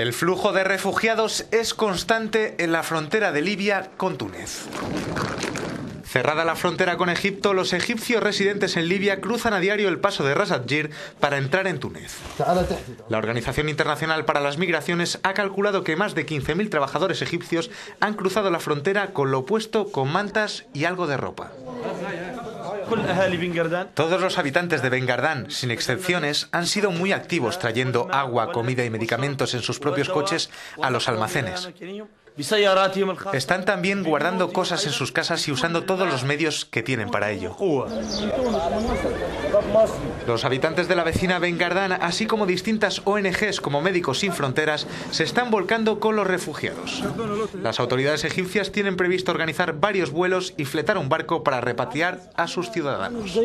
El flujo de refugiados es constante en la frontera de Libia con Túnez. Cerrada la frontera con Egipto, los egipcios residentes en Libia cruzan a diario el paso de Ras Adjir para entrar en Túnez. La Organización Internacional para las Migraciones ha calculado que más de 15.000 trabajadores egipcios han cruzado la frontera con lo puesto con mantas y algo de ropa. Todos los habitantes de Bengardán, sin excepciones, han sido muy activos trayendo agua, comida y medicamentos en sus propios coches a los almacenes. Están también guardando cosas en sus casas y usando todos los medios que tienen para ello. Los habitantes de la vecina Bengardán, así como distintas ONGs como Médicos Sin Fronteras, se están volcando con los refugiados. Las autoridades egipcias tienen previsto organizar varios vuelos y fletar un barco para repatriar a sus ciudadanos.